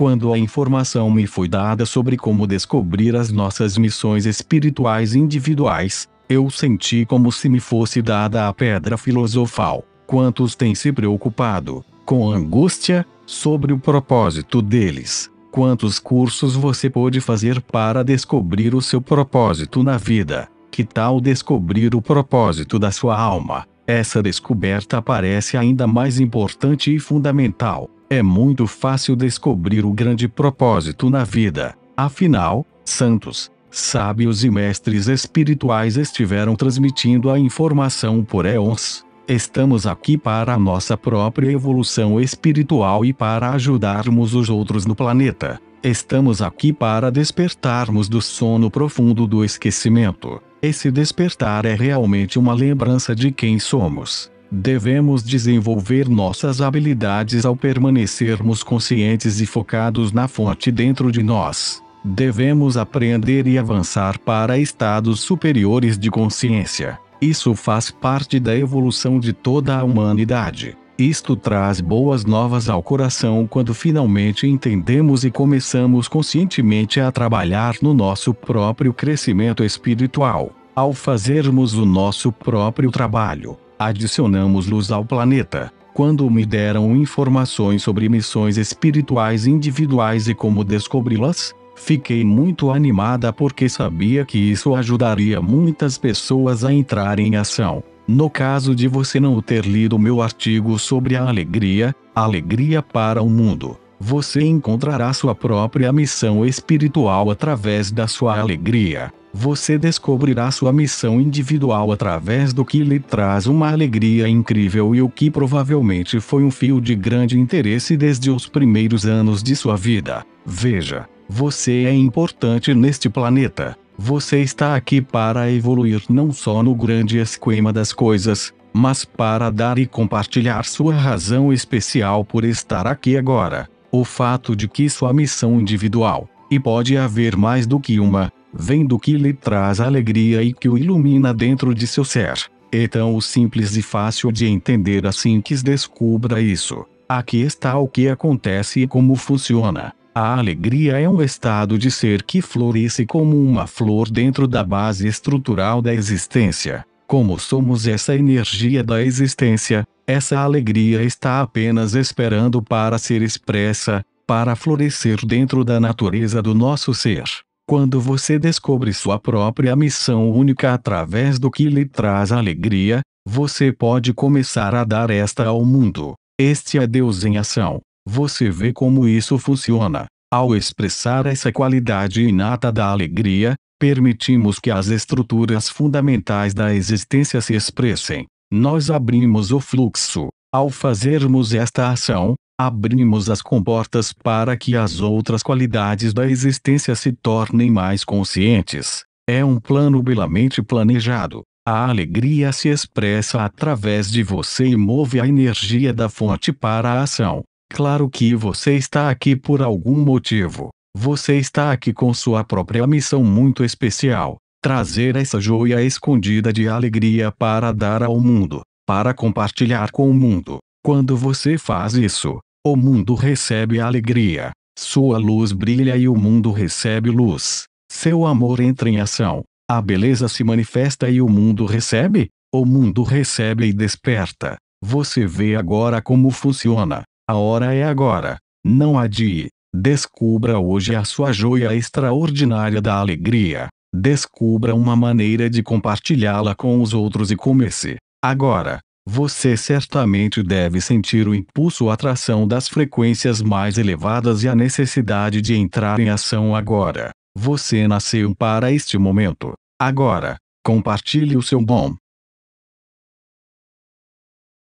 Quando a informação me foi dada sobre como descobrir as nossas missões espirituais individuais, eu senti como se me fosse dada a pedra filosofal. Quantos têm se preocupado, com angústia, sobre o propósito deles? Quantos cursos você pode fazer para descobrir o seu propósito na vida? Que tal descobrir o propósito da sua alma? Essa descoberta parece ainda mais importante e fundamental. É muito fácil descobrir o grande propósito na vida. Afinal, santos, sábios e mestres espirituais estiveram transmitindo a informação por éons. Estamos aqui para a nossa própria evolução espiritual e para ajudarmos os outros no planeta. Estamos aqui para despertarmos do sono profundo do esquecimento. Esse despertar é realmente uma lembrança de quem somos. Devemos desenvolver nossas habilidades ao permanecermos conscientes e focados na fonte dentro de nós. Devemos aprender e avançar para estados superiores de consciência. Isso faz parte da evolução de toda a humanidade. Isto traz boas novas ao coração quando finalmente entendemos e começamos conscientemente a trabalhar no nosso próprio crescimento espiritual. Ao fazermos o nosso próprio trabalho, adicionamos luz ao planeta. Quando me deram informações sobre missões espirituais individuais e como descobri-las, Fiquei muito animada porque sabia que isso ajudaria muitas pessoas a entrarem em ação. No caso de você não ter lido meu artigo sobre a alegria, alegria para o mundo, você encontrará sua própria missão espiritual através da sua alegria. Você descobrirá sua missão individual através do que lhe traz uma alegria incrível e o que provavelmente foi um fio de grande interesse desde os primeiros anos de sua vida. Veja, você é importante neste planeta. Você está aqui para evoluir não só no grande esquema das coisas, mas para dar e compartilhar sua razão especial por estar aqui agora. O fato de que sua missão individual, e pode haver mais do que uma, vem do que lhe traz alegria e que o ilumina dentro de seu ser. É tão simples e fácil de entender assim que descubra isso. Aqui está o que acontece e como funciona. A alegria é um estado de ser que floresce como uma flor dentro da base estrutural da existência. Como somos essa energia da existência, essa alegria está apenas esperando para ser expressa, para florescer dentro da natureza do nosso ser. Quando você descobre sua própria missão única através do que lhe traz alegria, você pode começar a dar esta ao mundo. Este é Deus em ação. Você vê como isso funciona. Ao expressar essa qualidade inata da alegria, permitimos que as estruturas fundamentais da existência se expressem. Nós abrimos o fluxo. Ao fazermos esta ação, abrimos as comportas para que as outras qualidades da existência se tornem mais conscientes. É um plano belamente planejado. A alegria se expressa através de você e move a energia da fonte para a ação. Claro que você está aqui por algum motivo. Você está aqui com sua própria missão muito especial: trazer essa joia escondida de alegria para dar ao mundo, para compartilhar com o mundo. Quando você faz isso, o mundo recebe alegria. Sua luz brilha e o mundo recebe luz. Seu amor entra em ação. A beleza se manifesta e o mundo recebe? O mundo recebe e desperta. Você vê agora como funciona. A hora é agora. Não adie. Descubra hoje a sua joia extraordinária da alegria. Descubra uma maneira de compartilhá-la com os outros e comece. Agora, você certamente deve sentir o impulso atração das frequências mais elevadas e a necessidade de entrar em ação agora. Você nasceu para este momento. Agora, compartilhe o seu bom.